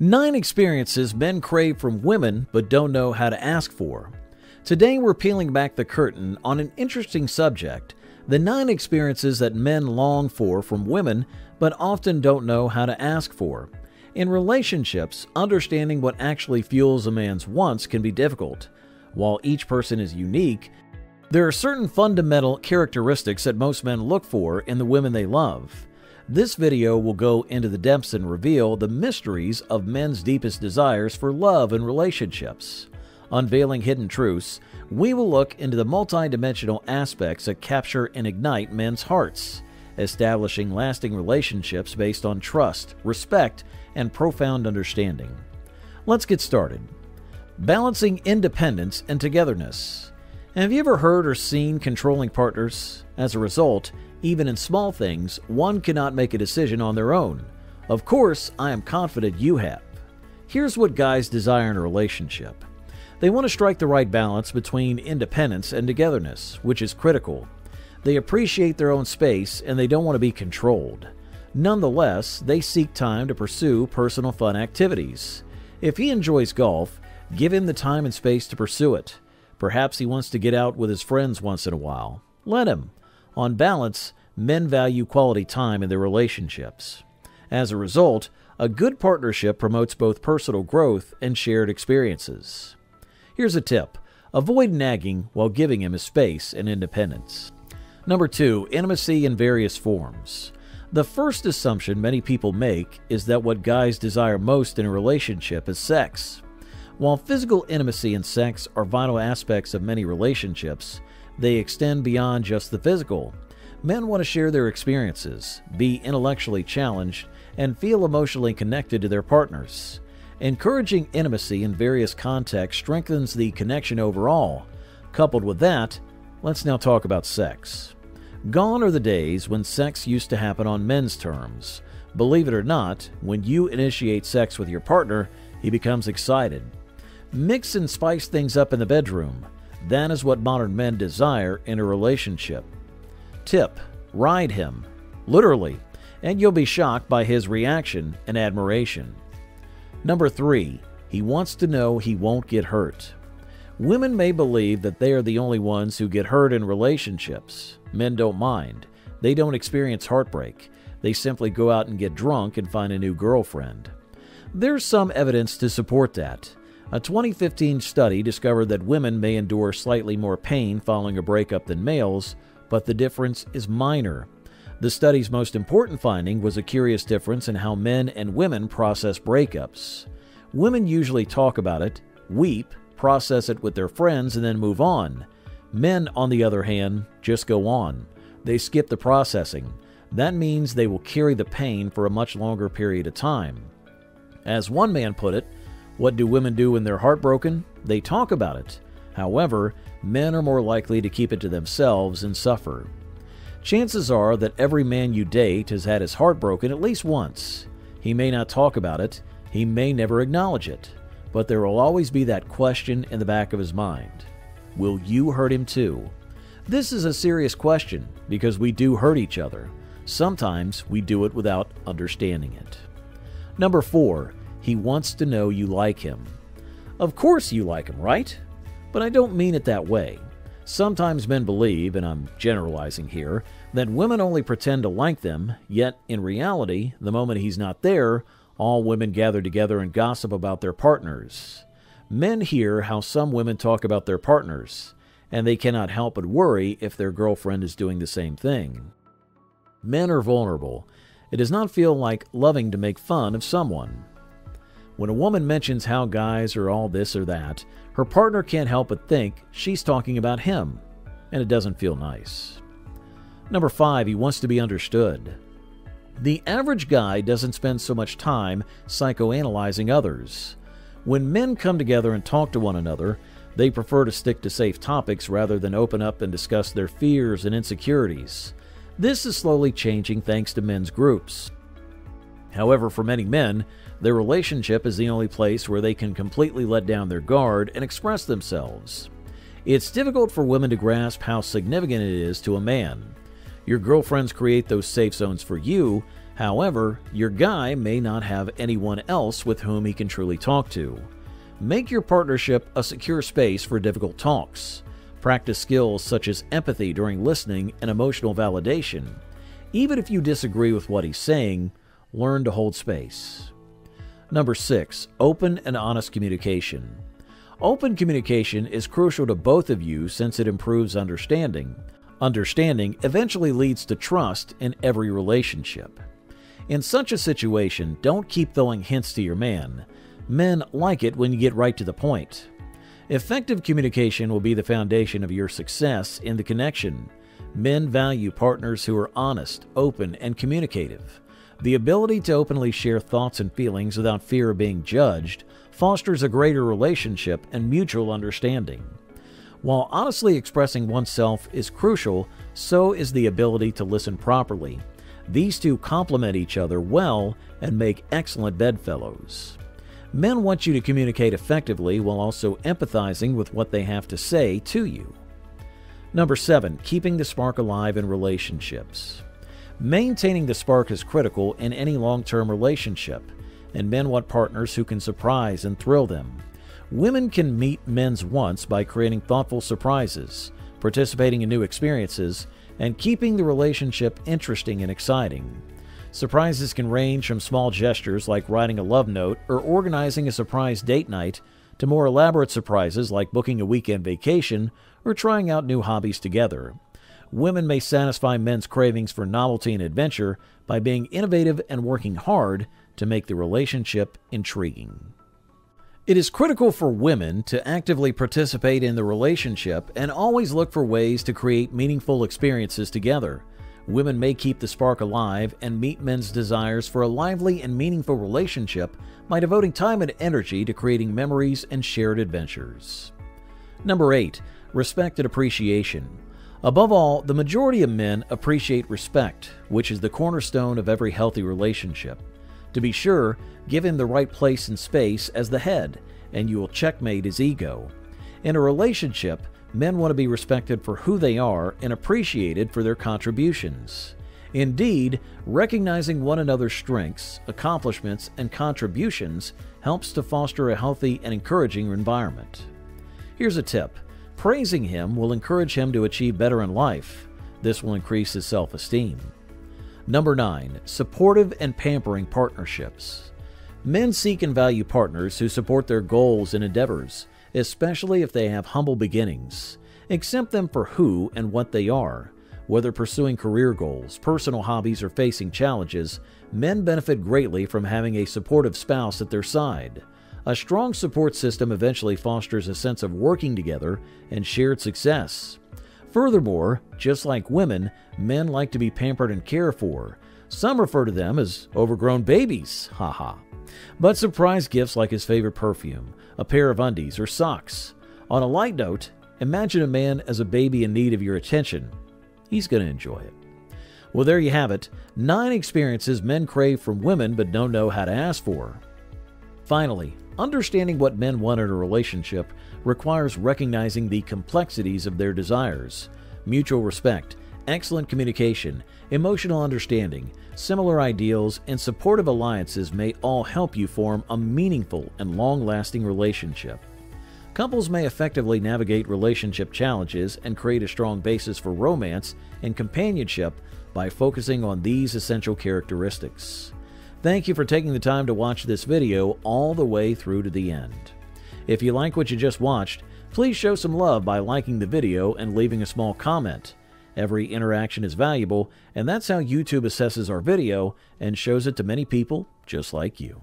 Nine experiences men crave from women but don't know how to ask for. Today we're peeling back the curtain on an interesting subject the nine experiences that men long for from women but often don't know how to ask for. In relationships, understanding what actually fuels a man's wants can be difficult. While each person is unique, there are certain fundamental characteristics that most men look for in the women they love. This video will go into the depths and reveal the mysteries of men's deepest desires for love and relationships. Unveiling hidden truths, we will look into the multidimensional aspects that capture and ignite men's hearts, establishing lasting relationships based on trust, respect, and profound understanding. Let's get started. Balancing independence and togetherness. Have you ever heard or seen controlling partners? As a result, even in small things, one cannot make a decision on their own. Of course, I am confident you have. Here's what guys desire in a relationship they want to strike the right balance between independence and togetherness, which is critical. They appreciate their own space and they don't want to be controlled. Nonetheless, they seek time to pursue personal fun activities. If he enjoys golf, give him the time and space to pursue it. Perhaps he wants to get out with his friends once in a while. Let him. On balance, men value quality time in their relationships. As a result, a good partnership promotes both personal growth and shared experiences. Here's a tip avoid nagging while giving him his space and independence. Number two, intimacy in various forms. The first assumption many people make is that what guys desire most in a relationship is sex. While physical intimacy and sex are vital aspects of many relationships, they extend beyond just the physical. Men want to share their experiences, be intellectually challenged, and feel emotionally connected to their partners. Encouraging intimacy in various contexts strengthens the connection overall. Coupled with that, let's now talk about sex. Gone are the days when sex used to happen on men's terms. Believe it or not, when you initiate sex with your partner, he becomes excited. Mix and spice things up in the bedroom. That is what modern men desire in a relationship. Tip Ride him, literally, and you'll be shocked by his reaction and admiration. Number 3. He wants to know he won't get hurt. Women may believe that they are the only ones who get hurt in relationships. Men don't mind. They don't experience heartbreak. They simply go out and get drunk and find a new girlfriend. There's some evidence to support that. A 2015 study discovered that women may endure slightly more pain following a breakup than males, but the difference is minor. The study's most important finding was a curious difference in how men and women process breakups. Women usually talk about it, weep, process it with their friends, and then move on. Men, on the other hand, just go on. They skip the processing. That means they will carry the pain for a much longer period of time. As one man put it, what do women do when they're heartbroken? They talk about it. However, men are more likely to keep it to themselves and suffer. Chances are that every man you date has had his heart broken at least once. He may not talk about it, he may never acknowledge it, but there will always be that question in the back of his mind Will you hurt him too? This is a serious question because we do hurt each other. Sometimes we do it without understanding it. Number four, he wants to know you like him. Of course you like him, right? But I don't mean it that way. Sometimes men believe, and I'm generalizing here, that women only pretend to like them, yet in reality, the moment he's not there, all women gather together and gossip about their partners. Men hear how some women talk about their partners, and they cannot help but worry if their girlfriend is doing the same thing. Men are vulnerable. It does not feel like loving to make fun of someone. When a woman mentions how guys are all this or that, her partner can't help but think she's talking about him, and it doesn't feel nice. Number five, he wants to be understood. The average guy doesn't spend so much time psychoanalyzing others. When men come together and talk to one another, they prefer to stick to safe topics rather than open up and discuss their fears and insecurities. This is slowly changing thanks to men's groups. However, for many men, their relationship is the only place where they can completely let down their guard and express themselves. It's difficult for women to grasp how significant it is to a man. Your girlfriends create those safe zones for you, However, your guy may not have anyone else with whom he can truly talk to. Make your partnership a secure space for difficult talks. Practice skills such as empathy during listening and emotional validation. Even if you disagree with what he's saying, learn to hold space. Number 6. Open and honest communication. Open communication is crucial to both of you since it improves understanding. Understanding eventually leads to trust in every relationship. In such a situation, don't keep throwing hints to your man. Men like it when you get right to the point. Effective communication will be the foundation of your success in the connection. Men value partners who are honest, open, and communicative. The ability to openly share thoughts and feelings without fear of being judged fosters a greater relationship and mutual understanding. While honestly expressing oneself is crucial, so is the ability to listen properly. These two complement each other well and make excellent bedfellows. Men want you to communicate effectively while also empathizing with what they have to say to you. Number 7. Keeping the spark alive in relationships. Maintaining the spark is critical in any long term relationship, and men want partners who can surprise and thrill them. Women can meet men's wants by creating thoughtful surprises, participating in new experiences, and keeping the relationship interesting and exciting. Surprises can range from small gestures like writing a love note or organizing a surprise date night to more elaborate surprises like booking a weekend vacation or trying out new hobbies together. Women may satisfy men's cravings for novelty and adventure by being innovative and working hard to make the relationship intriguing. It is critical for women to actively participate in the relationship and always look for ways to create meaningful experiences together. Women may keep the spark alive and meet men's desires for a lively and meaningful relationship by devoting time and energy to creating memories and shared adventures. Number 8. Respect and appreciation. Above all, the majority of men appreciate respect, which is the cornerstone of every healthy relationship. To be sure, give him the right place and space as the head, and you will checkmate his ego. In a relationship, men want to be respected for who they are and appreciated for their contributions. Indeed, recognizing one another's strengths, accomplishments, and contributions helps to foster a healthy and encouraging environment. Here's a tip praising him will encourage him to achieve better in life. This will increase his self esteem. Number 9. Supportive and pampering partnerships. Men seek and value partners who support their goals and endeavors especially if they have humble beginnings. Accept them for who and what they are. Whether pursuing career goals, personal hobbies, or facing challenges, men benefit greatly from having a supportive spouse at their side. A strong support system eventually fosters a sense of working together and shared success. Furthermore, just like women, men like to be pampered and cared for. Some refer to them as overgrown babies, haha. But surprise gifts like his favorite perfume, a pair of undies, or socks. On a light note, imagine a man as a baby in need of your attention. He's going to enjoy it. Well, there you have it nine experiences men crave from women but don't know how to ask for. Finally, understanding what men want in a relationship requires recognizing the complexities of their desires, mutual respect, excellent communication, emotional understanding, similar ideals, and supportive alliances may all help you form a meaningful and long lasting relationship. Couples may effectively navigate relationship challenges and create a strong basis for romance and companionship by focusing on these essential characteristics. Thank you for taking the time to watch this video all the way through to the end. If you like what you just watched, please show some love by liking the video and leaving a small comment. Every interaction is valuable, and that's how YouTube assesses our video and shows it to many people just like you.